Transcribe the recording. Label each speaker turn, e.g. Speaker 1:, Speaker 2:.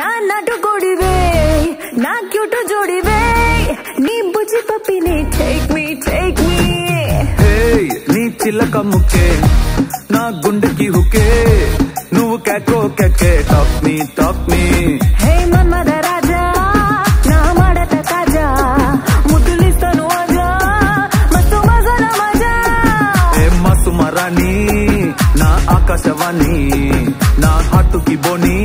Speaker 1: నా నటు కొడివే నా క్యూట్ జోడివే. నీ బుజ్జి పప్పిని టేక్ మీ టేక్ మీ
Speaker 2: హే నీ చిల్లక ముక్కే నా గుండెకి హుకే నువ్వు కేకో కేకే టాప్ మీ టాప్ మీ
Speaker 1: హే మన్మద రాజా నా మడత తాజా. ముద్దులిస్తాను ఆజా మస్తు మజాల మజా.
Speaker 2: ఏ మసు మరాని నా ఆకాశవాణి నా హాటుకి బోనీ.